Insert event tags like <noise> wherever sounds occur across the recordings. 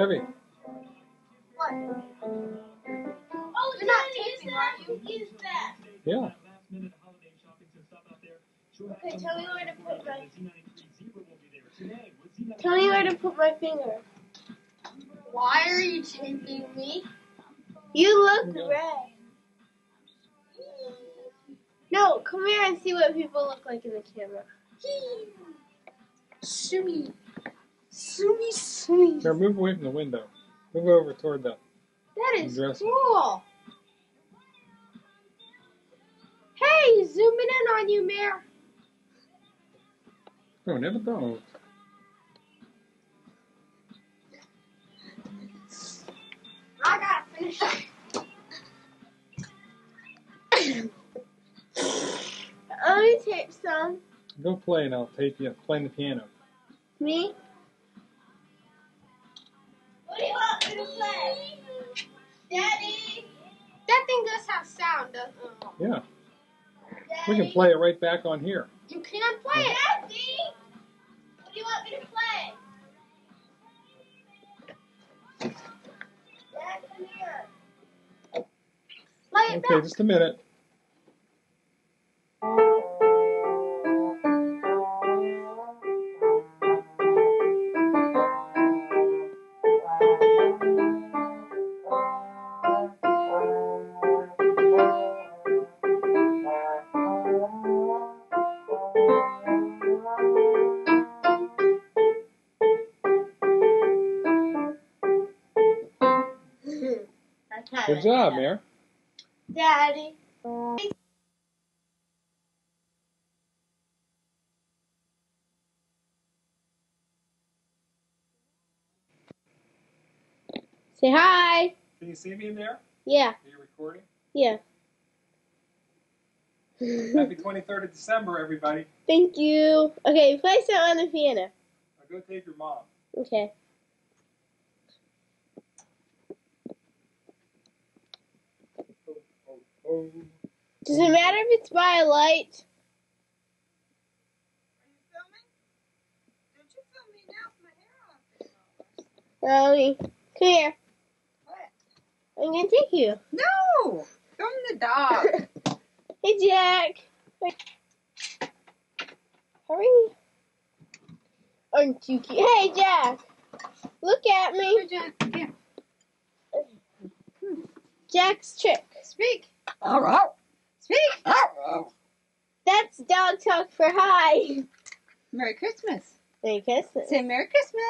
Heavy. What? Oh, you're not taping, are you? Use that. Yeah. Okay, tell me where to put my. Tell me where to put my finger. Why are you taping me? You look Yeah. red. No, come here and see what people look like in the camera. Sumi. Sumi, Sumi. Here, move away from the window. Move over toward the. That is Dressing. cool. Hey, zooming in on you, Mayor. No, never don't. I gotta finish. <coughs> Let me tape some. Go play and I'll tape you playing the piano. Me? To play? Daddy? That thing does have sound, doesn't it? Yeah. We can play it right back on here. You can play it. Daddy? What do you want me to play? Dad, come here. Play it Okay, back. just a minute. Good job, Mayor. Daddy. Say hi. Can you see me in there? Yeah, Are you recording? yeah. Happy 23rd of December, everybody. Thank you. Okay, play some on the piano. Now go take your mom. Okay. Oh, oh, oh. Does it matter if it's by a light? Mommy, come here. What? I'm gonna take you. No! Him the dog. <laughs> Hey, Jack. Wait. Hurry. Aren't you cute? Hey, Jack. Look at me. Jack, yeah. Jack's trick. Speak. Speak. That's dog talk for hi. Merry Christmas. Merry Christmas. Say Merry Christmas.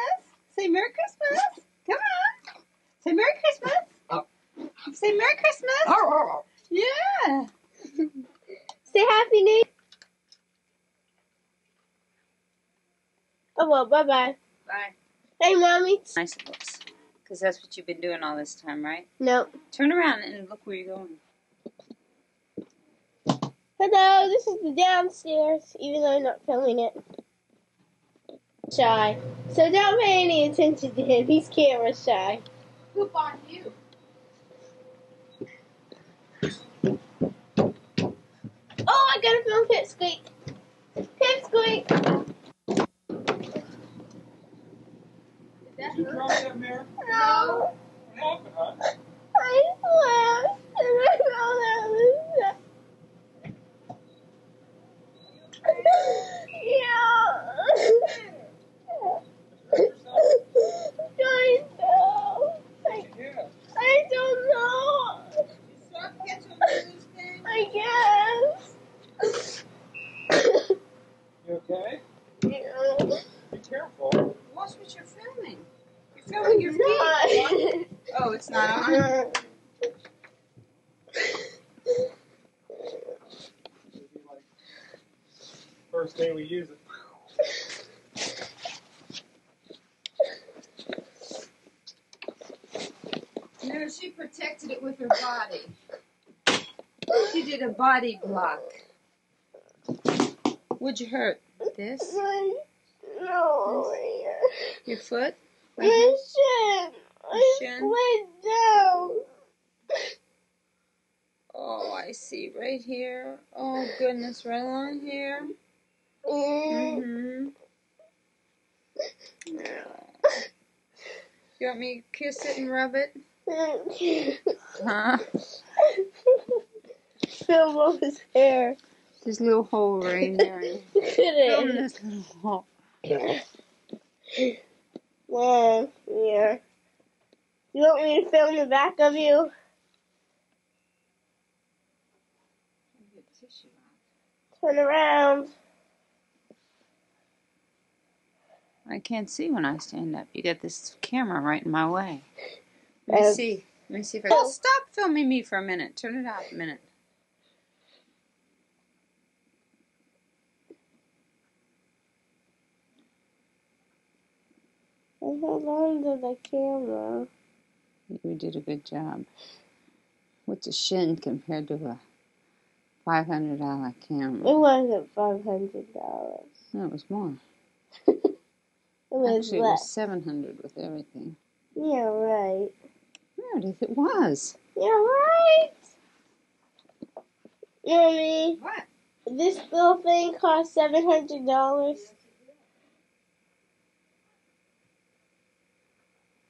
Say Merry Christmas. Come on. Say Merry Christmas. Oh. Say Merry Christmas. Yeah. <laughs> Say Happy New Year. Oh, well, bye-bye. Bye. Hey, Mommy. Nice looks. Because that's what you've been doing all this time, right? No. Turn around and look where you're going. Hello, this is the downstairs, even though I'm not filming it. Shy. So don't pay any attention to him. He's camera shy. Poop on you. Oh, I gotta film Pipsqueak. Pipsqueak. Did you try that, Mayor? No. What happened, huh? I slept and I fell down the steps. Yeah. I know. I, Yeah. I don't know. I guess. You okay? Day we use it. No, she protected it with her body. She did a body block. What'd you hurt? This? No. Your foot? My shin. My Shin? split down. Oh, I see. Right here. Oh, goodness. Right along here. Mm. Mm-hmm. You want me to kiss it and rub it? Huh? Film all his hair. This little hole right there. <laughs> Film this little hole. Mom, yeah. You want me to film the back of you? Turn around. I can't see when I stand up. You got this camera right in my way. Let me Um, see. Let me see if I can. Stop filming me for a minute. Turn it off a minute. I hold on to the camera. We did a good job. What's a shin compared to a five hundred dollar camera? It wasn't five hundred dollars. No, it was more. <laughs> It was Actually, it was seven hundred with everything. Yeah, right. Meredith, it was. You're right. Mommy, What? this little thing cost seven hundred dollars.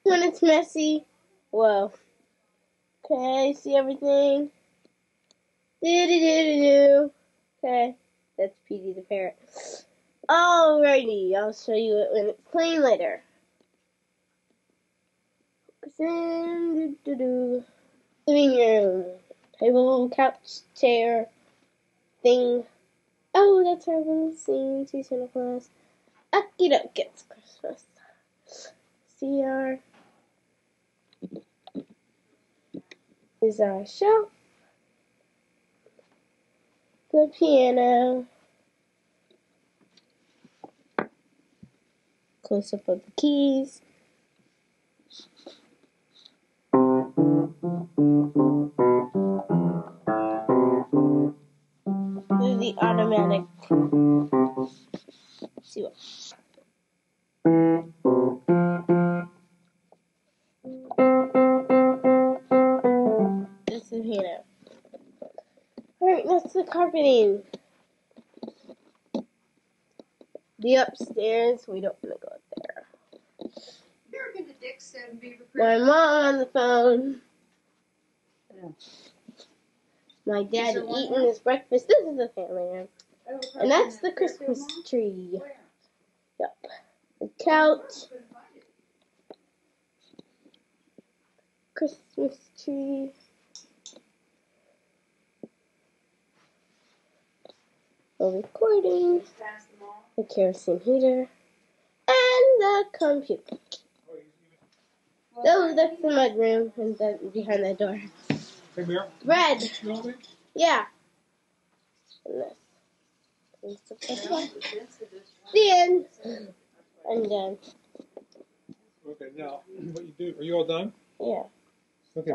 When it's messy, whoa. Okay, see everything. Do do do do do. Okay, that's Petey the parrot. Alrighty, I'll show you it when it's clean later. Focus in, do do do. Living room, table, couch, chair, thing. Oh, that's our little scene to Santa Claus. Okie doke, it's Christmas. See our is our shelf, the piano, close up of the keys. This is the automatic. Let's see what. This is piano. Alright, that's the carpeting. The upstairs, we don't want to go up there. You're gonna dick said Beaver My mom on the phone. Yeah. My dad eating his breakfast. This is the family room. And that's the Christmas tree. Yep. The couch. Christmas tree. The recording. The kerosene heater. And the computer. Oh, that's the mud room and the, behind that door. Hey, Mary. Red. You know me? Yeah. And this. The end. I'm done. Okay, now, <clears throat> what you do, are you all done? Yeah. Okay,